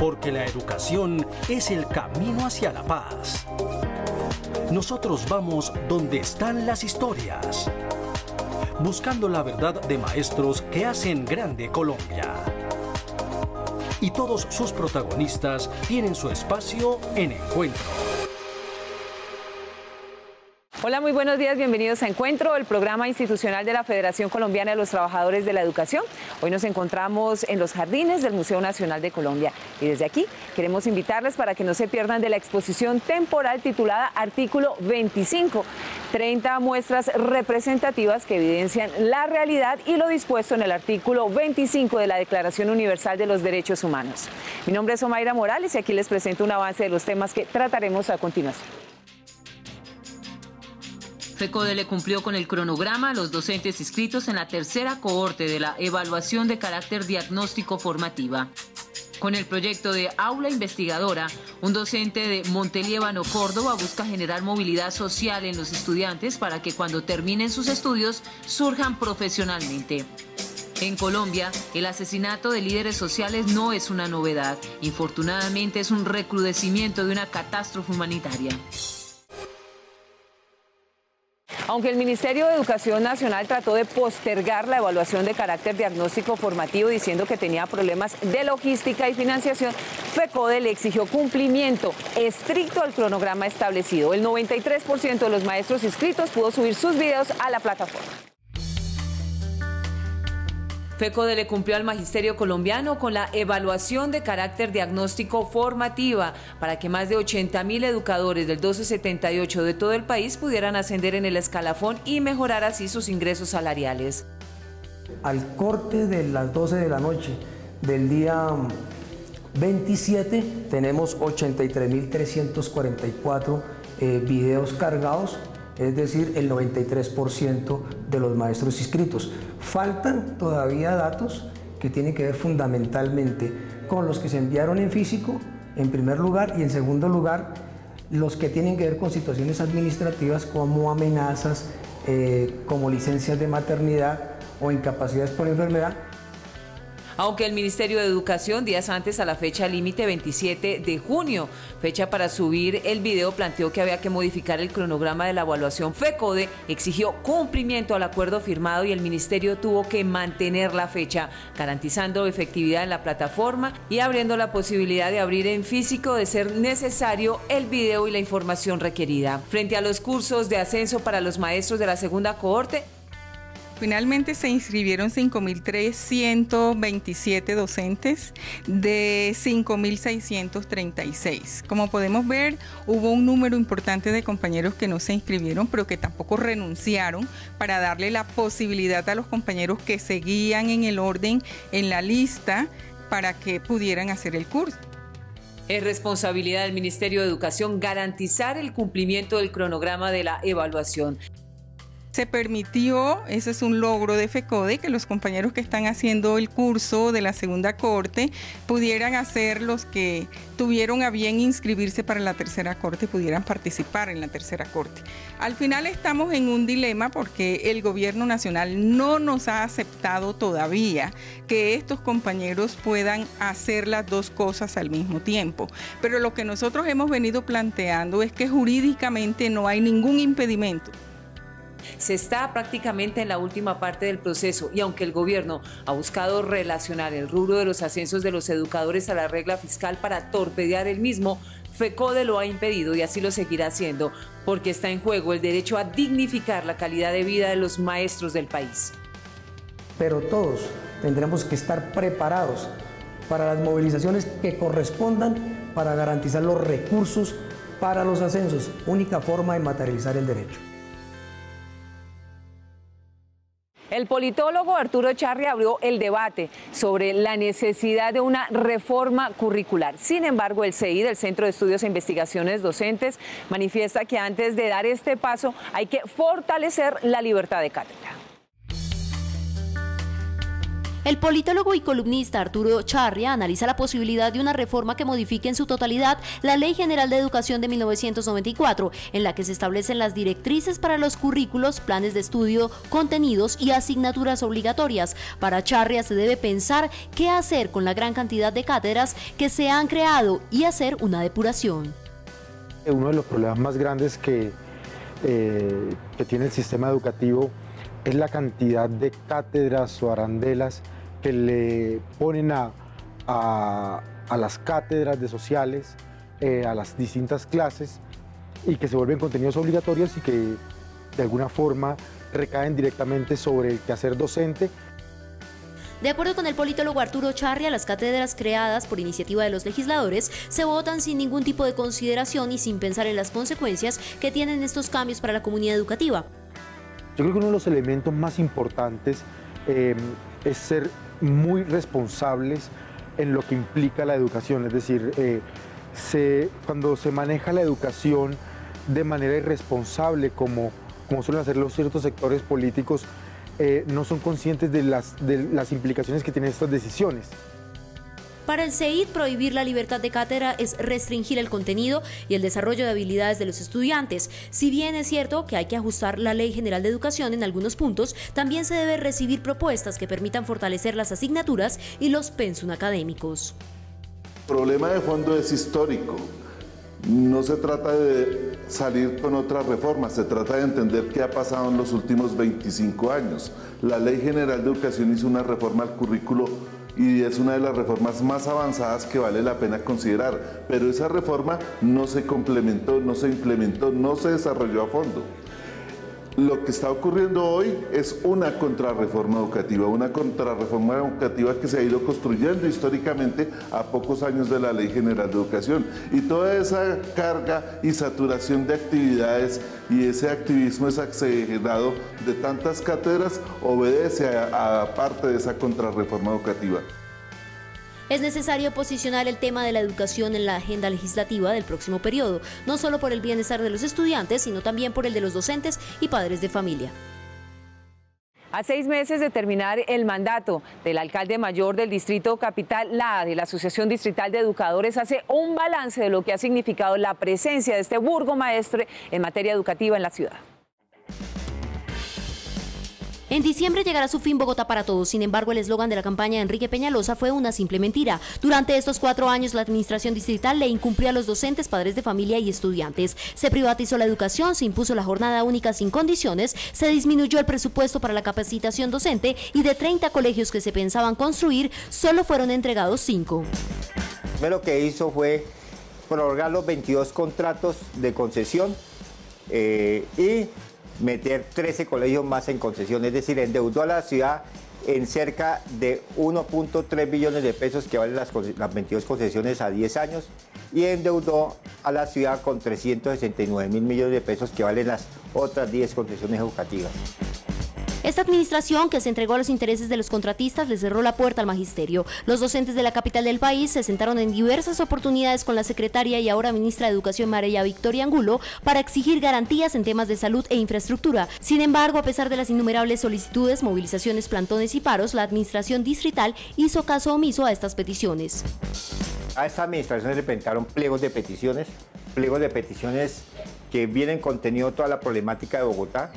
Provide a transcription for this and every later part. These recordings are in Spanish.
porque la educación es el camino hacia la paz. Nosotros vamos donde están las historias, buscando la verdad de maestros que hacen grande Colombia. Y todos sus protagonistas tienen su espacio en Encuentro. Hola, muy buenos días, bienvenidos a Encuentro, el programa institucional de la Federación Colombiana de los Trabajadores de la Educación. Hoy nos encontramos en los jardines del Museo Nacional de Colombia y desde aquí queremos invitarles para que no se pierdan de la exposición temporal titulada Artículo 25, 30 muestras representativas que evidencian la realidad y lo dispuesto en el artículo 25 de la Declaración Universal de los Derechos Humanos. Mi nombre es Omaira Morales y aquí les presento un avance de los temas que trataremos a continuación. FECODE cumplió con el cronograma a los docentes inscritos en la tercera cohorte de la evaluación de carácter diagnóstico formativa. Con el proyecto de Aula Investigadora, un docente de Monteliébano, Córdoba, busca generar movilidad social en los estudiantes para que cuando terminen sus estudios surjan profesionalmente. En Colombia, el asesinato de líderes sociales no es una novedad. Infortunadamente es un recrudecimiento de una catástrofe humanitaria. Aunque el Ministerio de Educación Nacional trató de postergar la evaluación de carácter diagnóstico formativo diciendo que tenía problemas de logística y financiación, FECODE le exigió cumplimiento estricto al cronograma establecido. El 93% de los maestros inscritos pudo subir sus videos a la plataforma. FECODE le cumplió al magisterio colombiano con la evaluación de carácter diagnóstico formativa para que más de 80 mil educadores del 1278 de todo el país pudieran ascender en el escalafón y mejorar así sus ingresos salariales. Al corte de las 12 de la noche del día 27 tenemos 83.344 eh, videos cargados es decir, el 93% de los maestros inscritos. Faltan todavía datos que tienen que ver fundamentalmente con los que se enviaron en físico, en primer lugar, y en segundo lugar, los que tienen que ver con situaciones administrativas como amenazas, eh, como licencias de maternidad o incapacidades por enfermedad, aunque el Ministerio de Educación días antes a la fecha límite 27 de junio, fecha para subir el video, planteó que había que modificar el cronograma de la evaluación FECODE, exigió cumplimiento al acuerdo firmado y el Ministerio tuvo que mantener la fecha, garantizando efectividad en la plataforma y abriendo la posibilidad de abrir en físico de ser necesario el video y la información requerida. Frente a los cursos de ascenso para los maestros de la segunda cohorte, Finalmente se inscribieron 5.327 docentes de 5.636. Como podemos ver, hubo un número importante de compañeros que no se inscribieron, pero que tampoco renunciaron para darle la posibilidad a los compañeros que seguían en el orden, en la lista, para que pudieran hacer el curso. Es responsabilidad del Ministerio de Educación garantizar el cumplimiento del cronograma de la evaluación. Se permitió, ese es un logro de FECODE, que los compañeros que están haciendo el curso de la segunda corte pudieran hacer los que tuvieron a bien inscribirse para la tercera corte, pudieran participar en la tercera corte. Al final estamos en un dilema porque el gobierno nacional no nos ha aceptado todavía que estos compañeros puedan hacer las dos cosas al mismo tiempo. Pero lo que nosotros hemos venido planteando es que jurídicamente no hay ningún impedimento se está prácticamente en la última parte del proceso y aunque el gobierno ha buscado relacionar el rubro de los ascensos de los educadores a la regla fiscal para torpedear el mismo, FECODE lo ha impedido y así lo seguirá haciendo, porque está en juego el derecho a dignificar la calidad de vida de los maestros del país. Pero todos tendremos que estar preparados para las movilizaciones que correspondan para garantizar los recursos para los ascensos, única forma de materializar el derecho. El politólogo Arturo Charri abrió el debate sobre la necesidad de una reforma curricular. Sin embargo, el CEI del Centro de Estudios e Investigaciones Docentes manifiesta que antes de dar este paso hay que fortalecer la libertad de cátedra. El politólogo y columnista Arturo Charria analiza la posibilidad de una reforma que modifique en su totalidad la Ley General de Educación de 1994, en la que se establecen las directrices para los currículos, planes de estudio, contenidos y asignaturas obligatorias. Para Charria se debe pensar qué hacer con la gran cantidad de cátedras que se han creado y hacer una depuración. Uno de los problemas más grandes que, eh, tiene el sistema educativo es la cantidad de cátedras o arandelas que le ponen a, a, las cátedras de sociales, eh, a las distintas clases y que se vuelven contenidos obligatorios y que de alguna forma recaen directamente sobre el quehacer docente de acuerdo con el politólogo Arturo Charria, las cátedras creadas por iniciativa de los legisladores se votan sin ningún tipo de consideración y sin pensar en las consecuencias que tienen estos cambios para la comunidad educativa. Yo creo que uno de los elementos más importantes eh, es ser muy responsables en lo que implica la educación, es decir, eh, cuando se maneja la educación de manera irresponsable, como, como suelen hacer los ciertos sectores políticos, eh, no son conscientes de las implicaciones que tienen estas decisiones. Para el CEID, prohibir la libertad de cátedra es restringir el contenido y el desarrollo de habilidades de los estudiantes. Si bien es cierto que hay que ajustar la Ley General de Educación en algunos puntos, también se debe recibir propuestas que permitan fortalecer las asignaturas y los pensum académicos. El problema de fondo es histórico. No se trata de salir con otras reformas, se trata de entender qué ha pasado en los últimos 25 años. La Ley General de Educación hizo una reforma al currículo y es una de las reformas más avanzadas que vale la pena considerar, pero esa reforma no se complementó, no se implementó, no se desarrolló a fondo. Lo que está ocurriendo hoy es una contrarreforma educativa, una contrarreforma educativa que se ha ido construyendo históricamente a pocos años de la Ley General de Educación. Y toda esa carga y saturación de actividades y ese activismo exagerado de tantas cátedras obedece a, a parte de esa contrarreforma educativa. Es necesario posicionar el tema de la educación en la agenda legislativa del próximo periodo, no solo por el bienestar de los estudiantes, sino también por el de los docentes y padres de familia. A seis meses de terminar el mandato del alcalde mayor del Distrito Capital, la de la Asociación Distrital de Educadores hace un balance de lo que ha significado la presencia de este burgo maestre en materia educativa en la ciudad. En diciembre llegará su fin Bogotá para todos. Sin embargo, el eslogan de la campaña de Enrique Peñalosa fue una simple mentira. Durante estos cuatro años, la administración distrital le incumplió a los docentes, padres de familia y estudiantes. Se privatizó la educación, se impuso la jornada única sin condiciones, se disminuyó el presupuesto para la capacitación docente y de 30 colegios que se pensaban construir, solo fueron entregados 5. Lo que hizo fue prorrogar los 22 contratos de concesión eh, y meter 13 colegios más en concesión, es decir, endeudó a la ciudad en cerca de 1.3 billones de pesos que valen las, las 22 concesiones a 10 años y endeudó a la ciudad con 369 mil millones de pesos que valen las otras 10 concesiones educativas. Esta administración, que se entregó a los intereses de los contratistas, le cerró la puerta al magisterio. Los docentes de la capital del país se sentaron en diversas oportunidades con la secretaria y ahora ministra de Educación María Victoria Angulo para exigir garantías en temas de salud e infraestructura. Sin embargo, a pesar de las innumerables solicitudes, movilizaciones, plantones y paros, la administración distrital hizo caso omiso a estas peticiones. A esta administración se presentaron pliegos de peticiones, pliegos de peticiones que vienen contenido toda la problemática de Bogotá,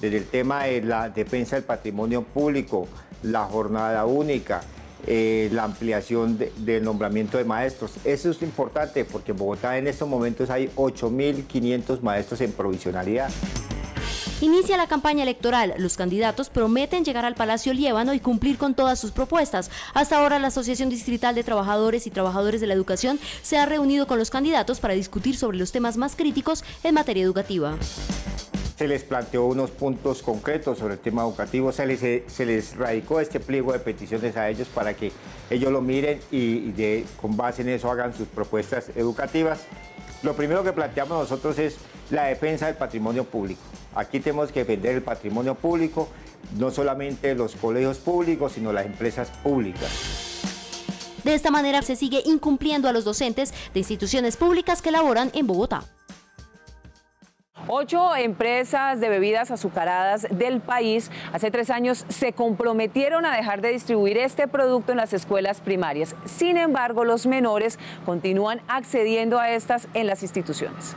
desde el tema de la defensa del patrimonio público, la jornada única, eh, la ampliación del nombramiento de maestros. Eso es importante porque en Bogotá en estos momentos hay 8.500 maestros en provisionalidad. Inicia la campaña electoral. Los candidatos prometen llegar al Palacio Liébano y cumplir con todas sus propuestas. Hasta ahora la Asociación Distrital de Trabajadores y Trabajadores de la Educación se ha reunido con los candidatos para discutir sobre los temas más críticos en materia educativa se les planteó unos puntos concretos sobre el tema educativo, se les, radicó este pliego de peticiones a ellos para que ellos lo miren y, de, con base en eso hagan sus propuestas educativas. Lo primero que planteamos nosotros es la defensa del patrimonio público. Aquí tenemos que defender el patrimonio público, no solamente los colegios públicos, sino las empresas públicas. De esta manera se sigue incumpliendo a los docentes de instituciones públicas que laboran en Bogotá. Ocho empresas de bebidas azucaradas del país hace tres años se comprometieron a dejar de distribuir este producto en las escuelas primarias. Sin embargo, los menores continúan accediendo a estas en las instituciones.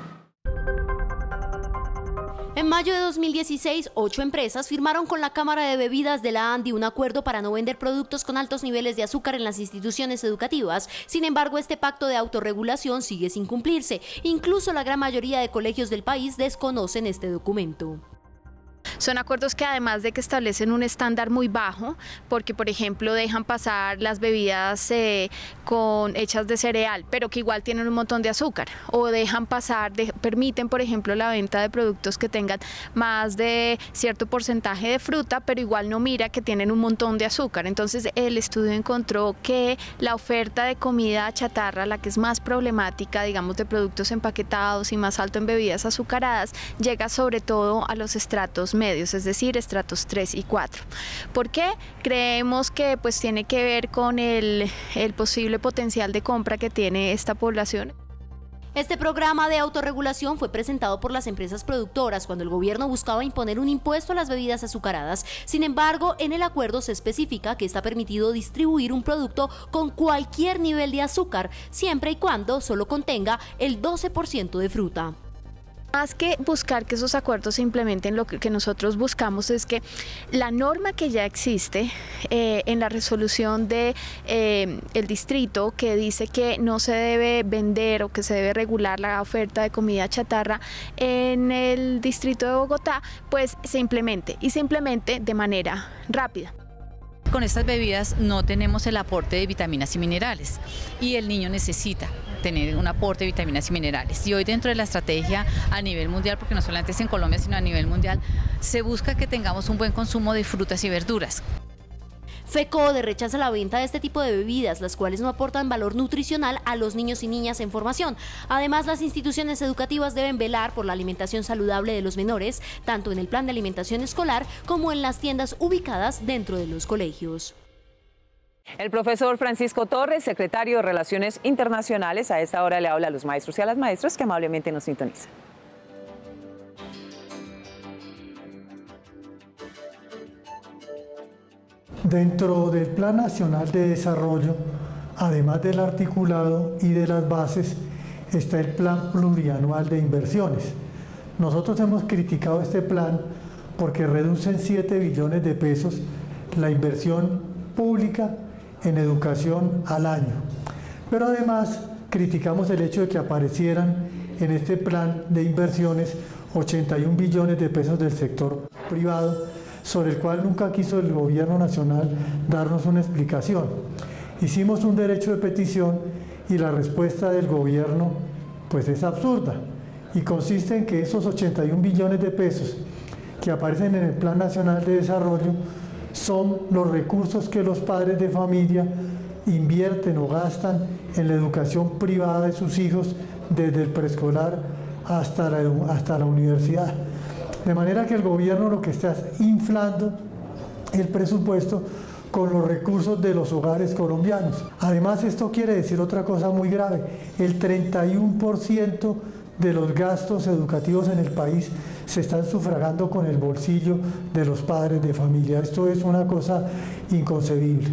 En mayo de 2016, ocho empresas firmaron con la Cámara de Bebidas de la ANDI un acuerdo para no vender productos con altos niveles de azúcar en las instituciones educativas. Sin embargo, este pacto de autorregulación sigue sin cumplirse. Incluso la gran mayoría de colegios del país desconocen este documento. Son acuerdos que además de que establecen un estándar muy bajo, porque por ejemplo dejan pasar las bebidas eh, con hechas de cereal, pero que igual tienen un montón de azúcar, o dejan pasar, permiten por ejemplo la venta de productos que tengan más de cierto porcentaje de fruta, pero igual no mira que tienen un montón de azúcar. Entonces el estudio encontró que la oferta de comida chatarra, la que es más problemática, digamos de productos empaquetados y más alto en bebidas azucaradas, llega sobre todo a los estratos medios, es decir, estratos 3 y 4. ¿Por qué? Creemos que pues tiene que ver con el, el posible potencial de compra que tiene esta población. Este programa de autorregulación fue presentado por las empresas productoras cuando el gobierno buscaba imponer un impuesto a las bebidas azucaradas. Sin embargo, en el acuerdo se especifica que está permitido distribuir un producto con cualquier nivel de azúcar, siempre y cuando solo contenga el 12% de fruta. Más que buscar que esos acuerdos se implementen, lo que, nosotros buscamos es que la norma que ya existe eh, en la resolución de eh, el distrito que dice que no se debe vender o que se debe regular la oferta de comida chatarra en el distrito de Bogotá, pues se implemente y se implemente de manera rápida. Con estas bebidas no tenemos el aporte de vitaminas y minerales y el niño necesita tener un aporte de vitaminas y minerales. Y hoy dentro de la estrategia a nivel mundial, porque no solamente es en Colombia, sino a nivel mundial, se busca que tengamos un buen consumo de frutas y verduras. FECODE rechaza la venta de este tipo de bebidas, las cuales no aportan valor nutricional a los niños y niñas en formación. Además, las instituciones educativas deben velar por la alimentación saludable de los menores, tanto en el plan de alimentación escolar como en las tiendas ubicadas dentro de los colegios. El profesor Francisco Torres, secretario de Relaciones Internacionales, a esta hora le habla a los maestros y a las maestras que amablemente nos sintonizan. Dentro del Plan Nacional de Desarrollo, además del articulado y de las bases, está el Plan Plurianual de Inversiones. Nosotros hemos criticado este plan porque reduce en 7 billones de pesos la inversión pública en educación al año. Pero además criticamos el hecho de que aparecieran en este plan de inversiones 81 billones de pesos del sector privado sobre el cual nunca quiso el gobierno nacional darnos una explicación. Hicimos un derecho de petición y la respuesta del gobierno pues es absurda y consiste en que esos 81 billones de pesos que aparecen en el Plan Nacional de Desarrollo son los recursos que los padres de familia invierten o gastan en la educación privada de sus hijos desde el preescolar hasta la, hasta la universidad. De manera que el gobierno lo que está es inflando el presupuesto con los recursos de los hogares colombianos. Además, esto quiere decir otra cosa muy grave. El 31% de los gastos educativos en el país se están sufragando con el bolsillo de los padres de familia. Esto es una cosa inconcebible.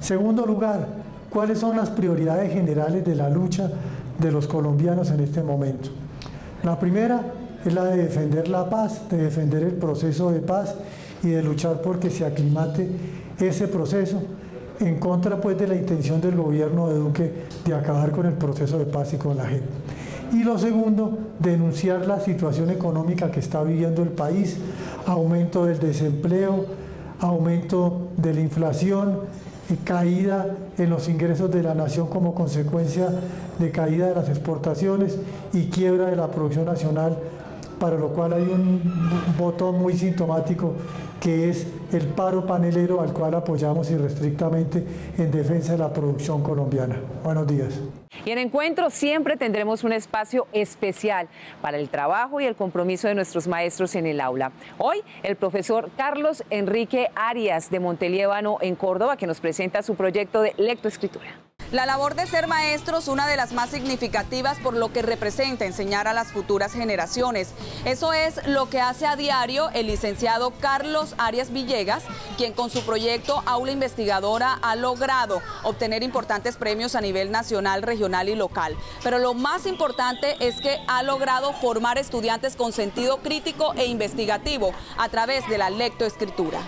Segundo lugar, ¿cuáles son las prioridades generales de la lucha de los colombianos en este momento? La primera, es la de defender la paz, de defender el proceso de paz y de luchar porque se aclimate ese proceso en contra pues de la intención del gobierno de Duque de acabar con el proceso de paz y con la gente. Y lo segundo, denunciar la situación económica que está viviendo el país, aumento del desempleo, aumento de la inflación, caída en los ingresos de la nación como consecuencia de caída de las exportaciones y quiebra de la producción nacional para lo cual hay un botón muy sintomático que es el paro panelero al cual apoyamos irrestrictamente en defensa de la producción colombiana. Buenos días. Y en Encuentro siempre tendremos un espacio especial para el trabajo y el compromiso de nuestros maestros en el aula. Hoy, el profesor Carlos Enrique Arias de Monteliébano en Córdoba, que nos presenta su proyecto de lectoescritura. La labor de ser maestros, una de las más significativas por lo que representa enseñar a las futuras generaciones. Eso es lo que hace a diario el licenciado Carlos Arias Villegas, quien con su proyecto Aula Investigadora ha logrado obtener importantes premios a nivel nacional, regional y local. Pero lo más importante es que ha logrado formar estudiantes con sentido crítico e investigativo a través de la lectoescritura.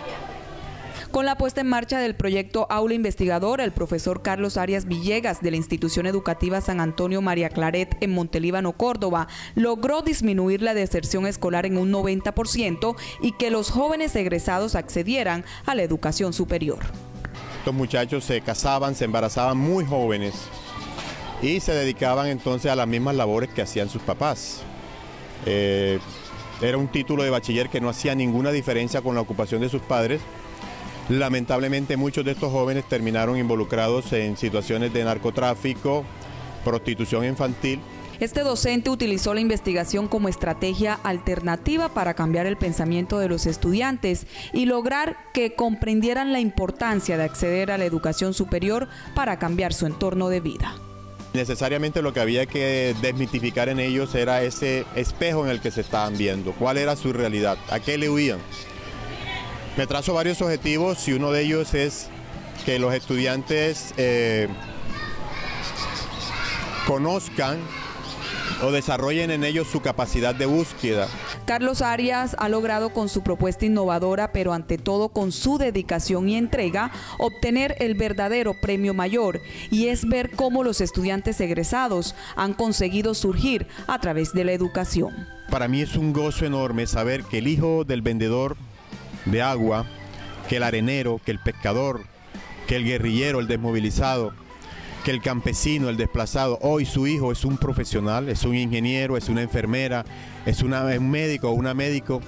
Con la puesta en marcha del proyecto Aula Investigadora, el profesor Carlos Arias Villegas de la institución educativa San Antonio María Claret en Montelíbano, Córdoba, logró disminuir la deserción escolar en un 90% y que los jóvenes egresados accedieran a la educación superior. Estos muchachos se casaban, se embarazaban muy jóvenes y se dedicaban entonces a las mismas labores que hacían sus papás. Eh, era un título de bachiller que no hacía ninguna diferencia con la ocupación de sus padres Lamentablemente muchos de estos jóvenes terminaron involucrados en situaciones de narcotráfico, prostitución infantil. Este docente utilizó la investigación como estrategia alternativa para cambiar el pensamiento de los estudiantes y lograr que comprendieran la importancia de acceder a la educación superior para cambiar su entorno de vida. Necesariamente lo que había que desmitificar en ellos era ese espejo en el que se estaban viendo, cuál era su realidad, a qué le huían. Me trazo varios objetivos y uno de ellos es que los estudiantes eh, conozcan o desarrollen en ellos su capacidad de búsqueda. Carlos Arias ha logrado con su propuesta innovadora, pero ante todo con su dedicación y entrega, obtener el verdadero premio mayor y es ver cómo los estudiantes egresados han conseguido surgir a través de la educación. Para mí es un gozo enorme saber que el hijo del vendedor de agua que el arenero, que el pescador, que el guerrillero, el desmovilizado, que el campesino, el desplazado. Hoy su hijo es un profesional, es un ingeniero, es una enfermera, es, un médico, una médico,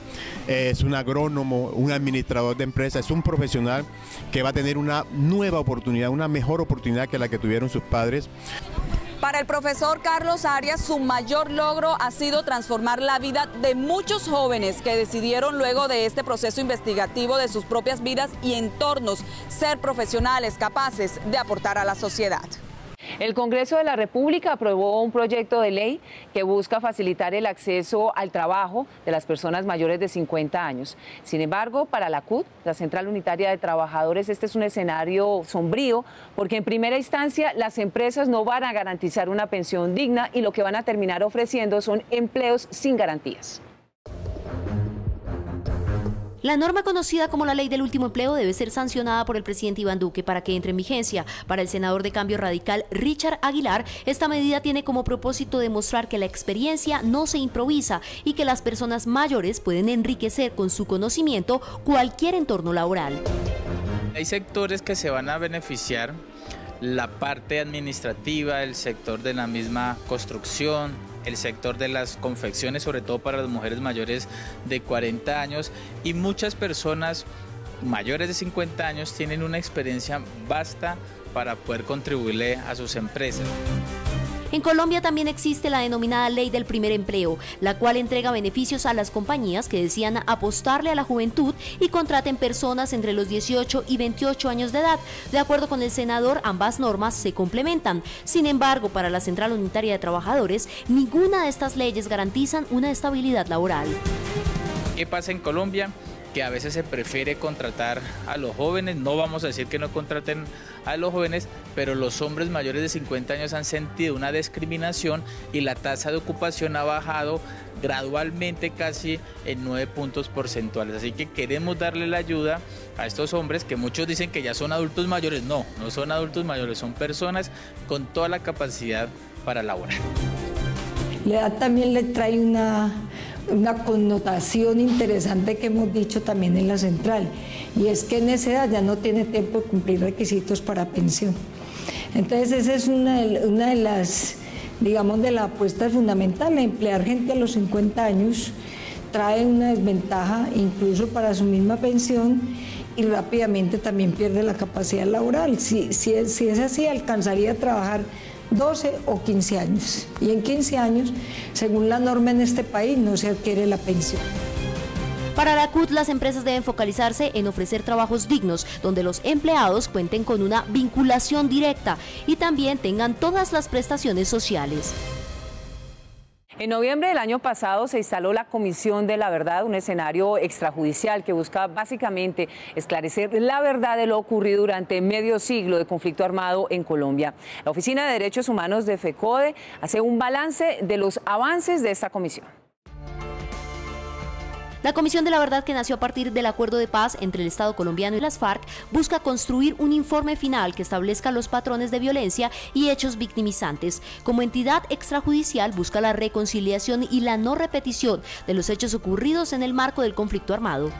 es un agrónomo, un administrador de empresa, es un profesional que va a tener una nueva oportunidad, una mejor oportunidad que la que tuvieron sus padres. Para el profesor Carlos Arias, su mayor logro ha sido transformar la vida de muchos jóvenes que decidieron luego de este proceso investigativo de sus propias vidas y entornos ser profesionales capaces de aportar a la sociedad. El Congreso de la República aprobó un proyecto de ley que busca facilitar el acceso al trabajo de las personas mayores de 50 años. Sin embargo, para la CUT, la Central Unitaria de Trabajadores, este es un escenario sombrío porque en primera instancia las empresas no van a garantizar una pensión digna y lo que van a terminar ofreciendo son empleos sin garantías. La norma conocida como la ley del último empleo debe ser sancionada por el presidente Iván Duque para que entre en vigencia. Para el senador de Cambio Radical, Richard Aguilar, esta medida tiene como propósito demostrar que la experiencia no se improvisa y que las personas mayores pueden enriquecer con su conocimiento cualquier entorno laboral. Hay sectores que se van a beneficiar la parte administrativa, el sector de la misma construcción, el sector de las confecciones, sobre todo para las mujeres mayores de 40 años y muchas personas mayores de 50 años tienen una experiencia vasta para poder contribuirle a sus empresas. En Colombia también existe la denominada ley del primer empleo, la cual entrega beneficios a las compañías que decían apostarle a la juventud y contraten personas entre los 18 y 28 años de edad. De acuerdo con el senador, ambas normas se complementan. Sin embargo, para la Central Unitaria de Trabajadores, ninguna de estas leyes garantizan una estabilidad laboral. ¿Qué pasa en Colombia? Que a veces se prefiere contratar a los jóvenes, no vamos a decir que no contraten a los jóvenes, pero los hombres mayores de 50 años han sentido una discriminación y la tasa de ocupación ha bajado gradualmente casi en 9 puntos porcentuales. Así que queremos darle la ayuda a estos hombres que muchos dicen que ya son adultos mayores. No, no son adultos mayores, son personas con toda la capacidad para laborar. La edad también le trae una una connotación interesante que hemos dicho también en la central, y es que en esa edad ya no tiene tiempo de cumplir requisitos para pensión. Entonces esa es una de, las, digamos, de la apuesta fundamental, emplear gente a los 50 años trae una desventaja incluso para su misma pensión y rápidamente también pierde la capacidad laboral. Si, si, si es así, alcanzaría a trabajar 12 o 15 años. Y en 15 años, según la norma en este país, no se adquiere la pensión. Para la CUT, las empresas deben focalizarse en ofrecer trabajos dignos, donde los empleados cuenten con una vinculación directa y también tengan todas las prestaciones sociales. En noviembre del año pasado se instaló la Comisión de la Verdad, un escenario extrajudicial que busca básicamente esclarecer la verdad de lo ocurrido durante medio siglo de conflicto armado en Colombia. La Oficina de Derechos Humanos de FECODE hace un balance de los avances de esta comisión. La Comisión de la Verdad que nació a partir del acuerdo de paz entre el Estado colombiano y las FARC busca construir un informe final que establezca los patrones de violencia y hechos victimizantes. Como entidad extrajudicial busca la reconciliación y la no repetición de los hechos ocurridos en el marco del conflicto armado.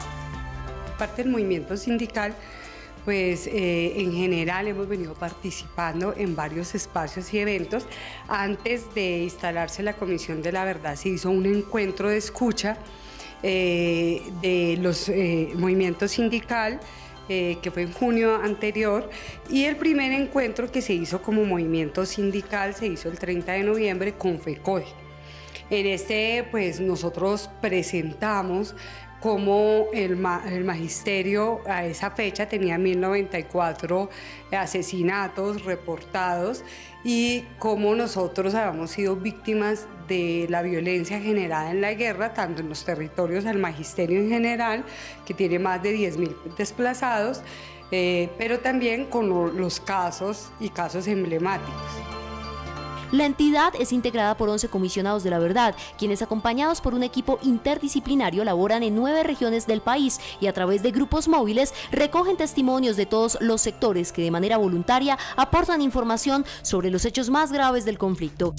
Parte del movimiento sindical pues eh, en general hemos venido participando en varios espacios y eventos. Antes de instalarse la Comisión de la Verdad se hizo un encuentro de escucha eh, de los eh, movimientos sindical. Eh, que fue en junio anterior, y el primer encuentro que se hizo como movimiento sindical se hizo el 30 de noviembre con FECODE. En este, pues nosotros presentamos cómo el, magisterio a esa fecha tenía 1094 asesinatos reportados y cómo nosotros habíamos sido víctimas de la violencia generada en la guerra, tanto en los territorios del magisterio en general, que tiene más de 10.000 desplazados, eh, pero también con los casos y casos emblemáticos. La entidad es integrada por 11 comisionados de la verdad, quienes acompañados por un equipo interdisciplinario laboran en nueve regiones del país y a través de grupos móviles recogen testimonios de todos los sectores que de manera voluntaria aportan información sobre los hechos más graves del conflicto.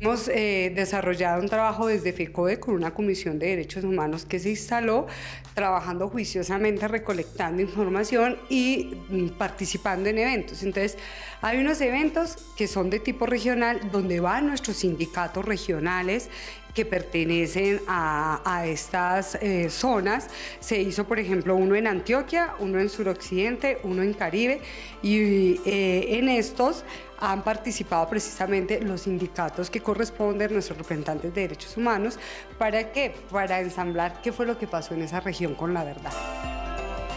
Hemos eh, desarrollado un trabajo desde FECODE con una comisión de derechos humanos que se instaló, trabajando juiciosamente, recolectando información y mm, participando en eventos. Entonces, hay unos eventos que son de tipo regional, donde van nuestros sindicatos regionales que pertenecen a, estas eh, zonas. Se hizo, por ejemplo, uno en Antioquia, uno en suroccidente, uno en Caribe, y eh, en estos han participado precisamente los sindicatos que corresponden, nuestros representantes de derechos humanos, ¿para qué? Para ensamblar qué fue lo que pasó en esa región con la verdad.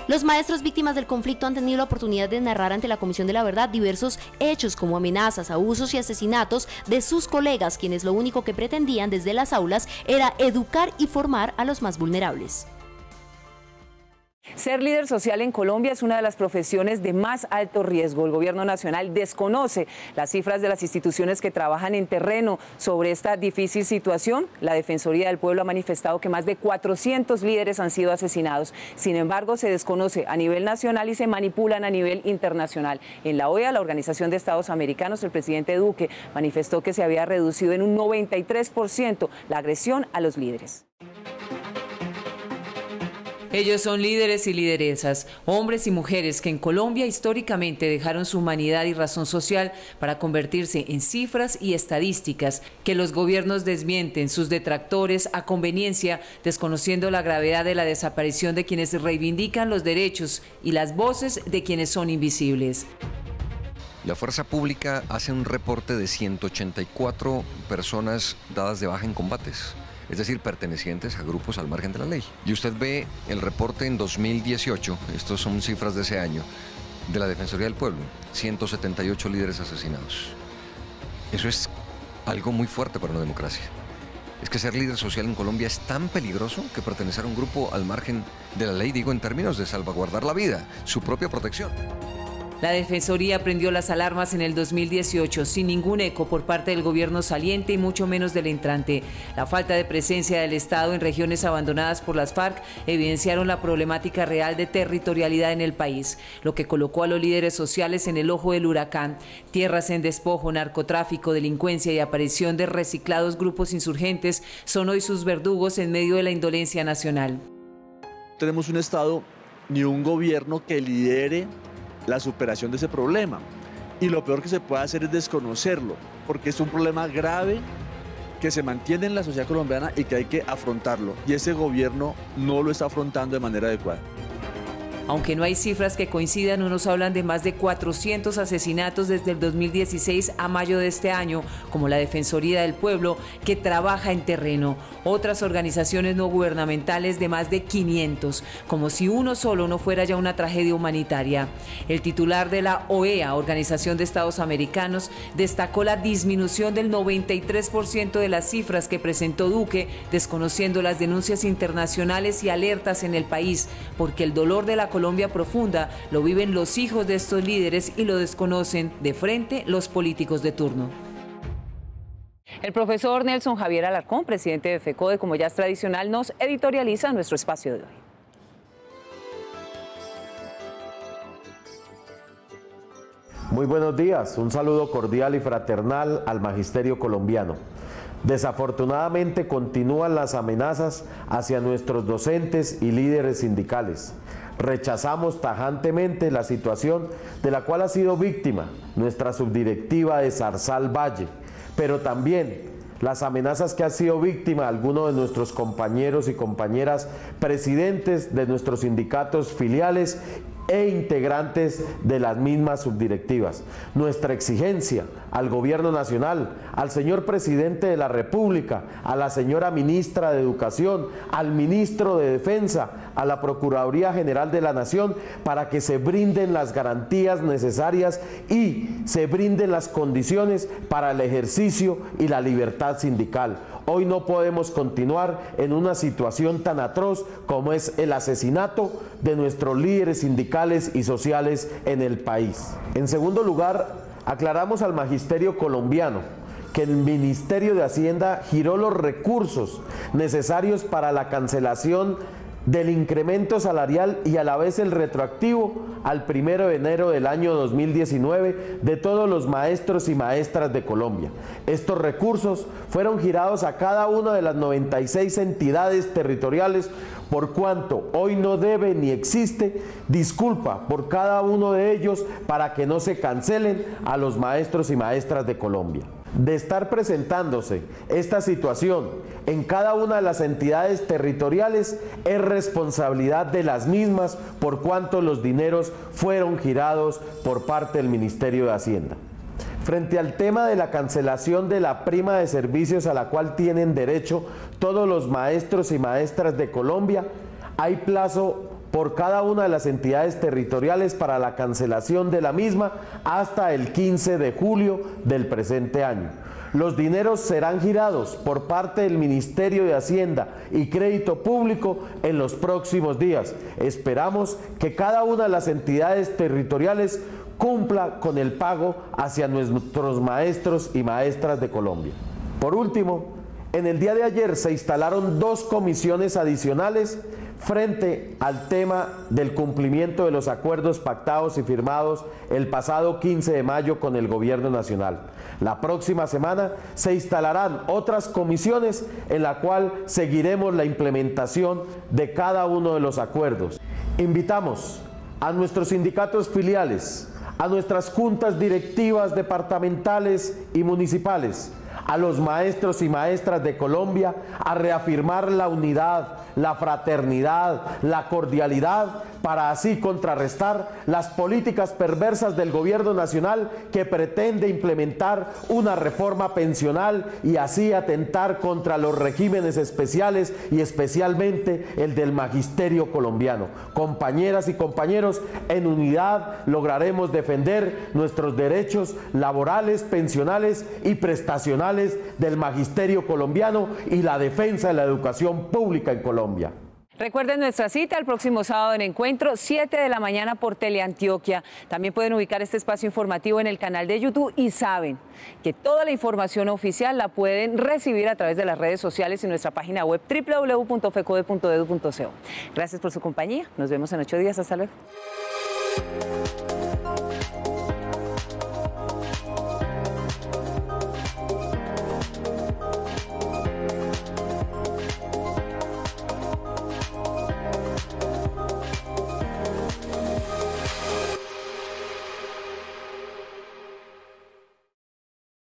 Los maestros víctimas del conflicto han tenido la oportunidad de narrar ante la Comisión de la Verdad diversos hechos como amenazas, abusos y asesinatos de sus colegas, quienes lo único que pretendían desde las aulas era educar y formar a los más vulnerables. Ser líder social en Colombia es una de las profesiones de más alto riesgo. El gobierno nacional desconoce las cifras de las instituciones que trabajan en terreno sobre esta difícil situación. La Defensoría del Pueblo ha manifestado que más de 400 líderes han sido asesinados. Sin embargo, se desconoce a nivel nacional y se manipulan a nivel internacional. En la OEA, la Organización de Estados Americanos, el presidente Duque manifestó que se había reducido en un 93% la agresión a los líderes. Ellos son líderes y lideresas, hombres y mujeres que en Colombia históricamente dejaron su humanidad y razón social para convertirse en cifras y estadísticas que los gobiernos desmienten sus detractores a conveniencia, desconociendo la gravedad de la desaparición de quienes reivindican los derechos y las voces de quienes son invisibles. La Fuerza Pública hace un reporte de 184 personas dadas de baja en combates es decir, pertenecientes a grupos al margen de la ley. Y usted ve el reporte en 2018, estos son cifras de ese año, de la Defensoría del Pueblo, 178 líderes asesinados. Eso es algo muy fuerte para una democracia. Es que ser líder social en Colombia es tan peligroso que pertenecer a un grupo al margen de la ley, digo en términos de salvaguardar la vida, su propia protección. La Defensoría prendió las alarmas en el 2018 sin ningún eco por parte del gobierno saliente y mucho menos del entrante. La falta de presencia del Estado en regiones abandonadas por las FARC evidenciaron la problemática real de territorialidad en el país, lo que colocó a los líderes sociales en el ojo del huracán. Tierras en despojo, narcotráfico, delincuencia y aparición de reciclados grupos insurgentes son hoy sus verdugos en medio de la indolencia nacional. Tenemos un Estado ni un gobierno que lidere la superación de ese problema. Y lo peor que se puede hacer es desconocerlo, porque es un problema grave que se mantiene en la sociedad colombiana y que hay que afrontarlo. Y ese gobierno no lo está afrontando de manera adecuada. Aunque no hay cifras que coincidan, unos hablan de más de 400 asesinatos desde el 2016 a mayo de este año, como la Defensoría del Pueblo, que trabaja en terreno. Otras organizaciones no gubernamentales de más de 500, como si uno solo no fuera ya una tragedia humanitaria. El titular de la OEA, Organización de Estados Americanos, destacó la disminución del 93% de las cifras que presentó Duque, desconociendo las denuncias internacionales y alertas en el país, porque el dolor de la Colombia profunda lo viven los hijos de estos líderes y lo desconocen de frente los políticos de turno. El profesor Nelson Javier Alarcón, presidente de FECODE, como ya es tradicional, nos editorializa nuestro espacio de hoy. Muy buenos días, un saludo cordial y fraternal al magisterio colombiano. Desafortunadamente continúan las amenazas hacia nuestros docentes y líderes sindicales. Rechazamos tajantemente la situación de la cual ha sido víctima nuestra subdirectiva de Zarzal Valle, pero también las amenazas que ha sido víctima alguno de nuestros compañeros y compañeras presidentes de nuestros sindicatos filiales e integrantes de las mismas subdirectivas. Nuestra exigencia al gobierno nacional, al señor presidente de la República, a la señora ministra de Educación, al ministro de Defensa, a la Procuraduría General de la Nación, para que se brinden las garantías necesarias y se brinden las condiciones para el ejercicio y la libertad sindical. Hoy no podemos continuar en una situación tan atroz como es el asesinato de nuestros líderes sindicales y sociales en el país. En segundo lugar, aclaramos al magisterio colombiano que el Ministerio de Hacienda giró los recursos necesarios para la cancelación del incremento salarial y a la vez el retroactivo al primero de enero del año 2019 de todos los maestros y maestras de Colombia. Estos recursos fueron girados a cada una de las 96 entidades territoriales por cuanto hoy no debe ni existe disculpa por cada uno de ellos para que no se cancelen a los maestros y maestras de Colombia de estar presentándose esta situación en cada una de las entidades territoriales es responsabilidad de las mismas por cuanto los dineros fueron girados por parte del Ministerio de Hacienda. Frente al tema de la cancelación de la prima de servicios a la cual tienen derecho todos los maestros y maestras de Colombia, hay plazo por cada una de las entidades territoriales para la cancelación de la misma hasta el 15 de julio del presente año. Los dineros serán girados por parte del Ministerio de Hacienda y Crédito Público en los próximos días. Esperamos que cada una de las entidades territoriales cumpla con el pago hacia nuestros maestros y maestras de Colombia. Por último, en el día de ayer se instalaron dos comisiones adicionales frente al tema del cumplimiento de los acuerdos pactados y firmados el pasado 15 de mayo con el Gobierno Nacional. La próxima semana se instalarán otras comisiones en la cual seguiremos la implementación de cada uno de los acuerdos. Invitamos a nuestros sindicatos filiales, a nuestras juntas directivas departamentales y municipales, a los maestros y maestras de Colombia a reafirmar la unidad, la fraternidad, la cordialidad para así contrarrestar las políticas perversas del gobierno nacional que pretende implementar una reforma pensional y así atentar contra los regímenes especiales y especialmente el del magisterio colombiano. Compañeras y compañeros, en unidad lograremos defender nuestros derechos laborales, pensionales y prestacionales del magisterio colombiano y la defensa de la educación pública en Recuerden nuestra cita el próximo sábado en Encuentro, 7 de la mañana por Teleantioquia. También pueden ubicar este espacio informativo en el canal de YouTube y saben que toda la información oficial la pueden recibir a través de las redes sociales y nuestra página web www.fecode.edu.co. Gracias por su compañía. Nos vemos en ocho días. Hasta luego.